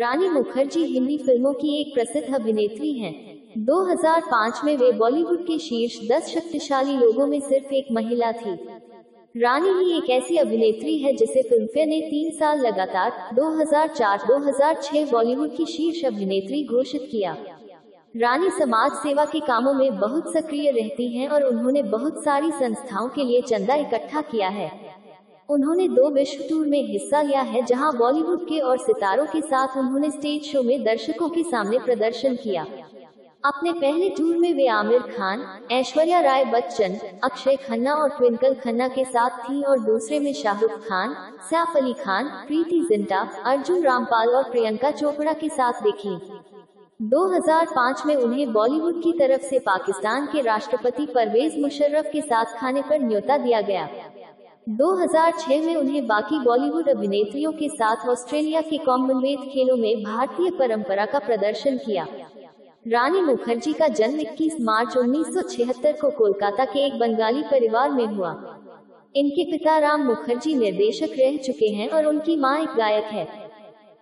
रानी मुखर्जी हिंदी फ़िल्मों की एक प्रसिद्ध अभिनेत्री हैं। 2005 में वे बॉलीवुड के शीर्ष 10 शक्तिशाली लोगों में सिर्फ़ एक महिला थी। रानी ही एक ऐसी अभिनेत्री है जिसे फिल्मफेयर ने तीन साल लगातार 2004-2006 बॉलीवुड की शीर्ष अभिनेत्री घोषित किया। रानी समाज सेवा के कामों में बहुत सक्रिय रहती हैं और उन्होंने बहुत सारी संस्थाओं के लिए चंदा इकट्ठा किया है। उन्होंने दो विश्व टूर में हिस्सा लिया है, जहाँ बॉलीवुड के और सितारों के साथ उन्होंने स्टेज शो में दर्शकों के सामने प्रदर्शन किया। अपने पहले टूर में वे आमिर खान, ऐश्वर्या राय बच्चन, अक्षय खन्ना और ट्विंकल खन्ना के साथ थी और दूसरे में शाहरुख खान, सैफ अली खान, प्रीति जिंटा, अर्जुन रामपाल और प्रियंका चोपड़ा के साथ देखी। 2005 में उन्हें बॉलीवुड की तरफ़ से पाकिस्तान के राष्ट्रपति परवेज मुशर्रफ के साथ खाने पर न्योता दिया गया। 2006 में उन्हें बाकी बॉलीवुड अभिनेत्रियों के साथ ऑस्ट्रेलिया के कॉमनवेल्थ खेलों में भारतीय परंपरा का प्रदर्शन किया। रानी मुखर्जी का जन्म 21 मार्च 1976 को कोलकाता के एक बंगाली परिवार में हुआ। इनके पिता राम मुखर्जी निर्देशक रह चुके हैं और उनकी माँ एक गायक है।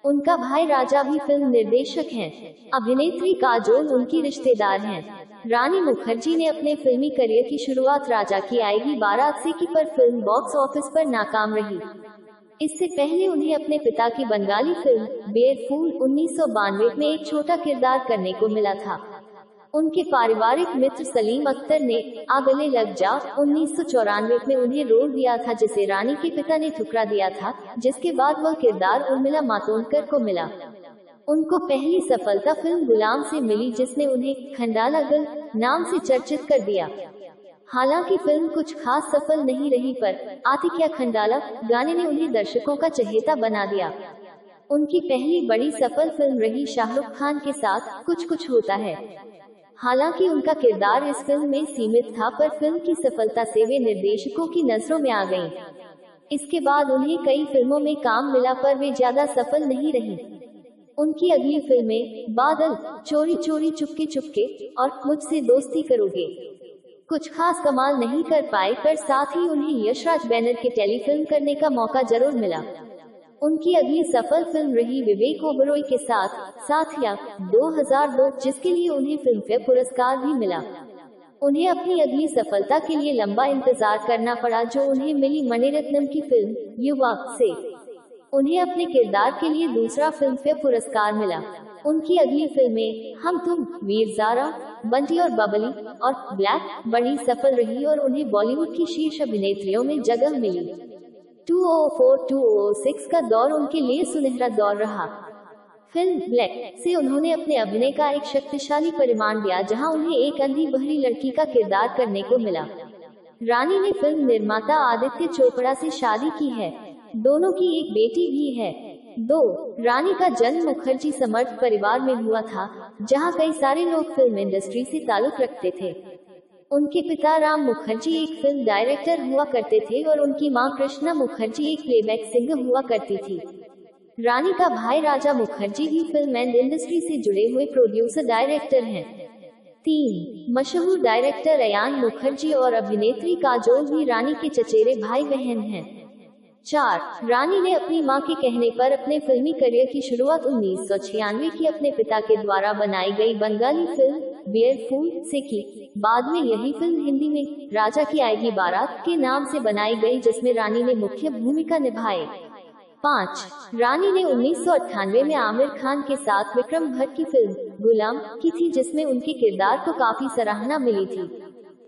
उनका भाई राजा भी फ़िल्म निर्देशक हैं। अभिनेत्री काजोल उनकी रिश्तेदार हैं। रानी मुखर्जी ने अपने फिल्मी करियर की शुरुआत राजा की आएगी बारात से की पर फ़िल्म बॉक्स ऑफ़िस पर नाकाम रही इससे पहले उन्हें अपने पिता की बंगाली फ़िल्म, बेर फूल उन्नीस में एक छोटा किरदार करने को मिला था उनके पारिवारिक मित्र सलीम अख्तर ने आगले लग जा उन्नीस सौ चौरानवे में उन्हें रोल दिया था, जिसे रानी के पिता ने ठुकरा दिया था, जिसके बाद वह किरदार उर्मिला मातोंडकर को मिला। उनको पहली सफलता फ़िल्म गुलाम से मिली, जिसने उन्हें खंडाला गल नाम से चर्चित कर दिया। हालाँकि फ़िल्म कुछ खास सफल नहीं रही, पर आतिक्या खंडाला गाने ने उन्हें दर्शकों का चहेता बना दिया। उनकी पहली बड़ी सफल फ़िल्म रही शाहरुख खान के साथ कुछ कुछ होता है। हालाँकि उनका किरदार इस फ़िल्म में सीमित था, पर फ़िल्म की सफलता से वे निर्देशकों की नज़रों में आ गईं। इसके बाद उन्हें कई फ़िल्मों में काम मिला, पर वे ज़्यादा सफल नहीं रही। उनकी अगली फ़िल्में, बादल, चोरी चोरी चुपके चुपके और मुझसे दोस्ती करोगे। कुछ खास कमाल नहीं कर पाए, पर साथ ही उन्हें यशराज बैनर के टेलीफिल्म करने का मौका ज़रूर मिला। उनकी अगली सफल फ़िल्म रही विवेक ओबरोई के साथ साथिया 2002 जिसके लिए उन्हें फ़िल्म फेयर पुरस्कार भी मिला। उन्हें अपनी अगली सफलता के लिए लंबा इंतज़ार करना पड़ा, जो उन्हें मिली मणिरत्नम की फ़िल्म, युवा से। उन्हें अपने किरदार के लिए दूसरा फ़िल्म फेयर पुरस्कार मिला। उनकी अगली फ़िल्में, हम तुम, वीर जारा, बंटी और बबली, और ब्लैक, बड़ी सफल रही और उन्हें बॉलीवुड की शीर्ष अभिनेत्रियों में जगह मिली। 2004-2006 का दौर उनके लिए सुनहरा दौर रहा। फ़िल्म ब्लैक से उन्होंने अपने अभिनय का एक शक्तिशाली परिमाण दिया जहाँ उन्हें एक अंधी बहरी लड़की का किरदार करने को मिला। रानी ने फ़िल्म निर्माता आदित्य चोपड़ा से शादी की है। दोनों की एक बेटी भी है। दो, रानी का जन्म मुखर्जी समर्थ परिवार में हुआ था, जहाँ कई सारे लोग फ़िल्म इंडस्ट्री से ताल्लुक रखते थे। उनके पिता राम मुखर्जी एक फ़िल्म डायरेक्टर हुआ करते थे और उनकी माँ कृष्णा मुखर्जी एक प्लेबैक सिंगर हुआ करती थी। रानी का भाई राजा मुखर्जी भी फ़िल्म एंड इंडस्ट्री से जुड़े हुए प्रोड्यूसर डायरेक्टर हैं। तीन, मशहूर डायरेक्टर अयान मुखर्जी और अभिनेत्री काजोल भी रानी के चचेरे भाई बहन हैं। चार, रानी ने अपनी माँ के कहने पर अपने फिल्मी करियर की शुरुआत उन्नीस सौ छियानवे की अपने पिता के द्वारा बनाई गई बंगाली फ़िल्म बियर फूल से की। बाद में यही फ़िल्म हिंदी में राजा की आएगी बारात के नाम से बनाई गई, जिसमें रानी ने मुख्य भूमिका निभाई। पाँच, रानी ने उन्नीस सौ अठानवे में आमिर खान के साथ विक्रम भट्ट की फ़िल्म गुलाम की थी, जिसमें उनके किरदार को काफ़ी सराहना मिली थी।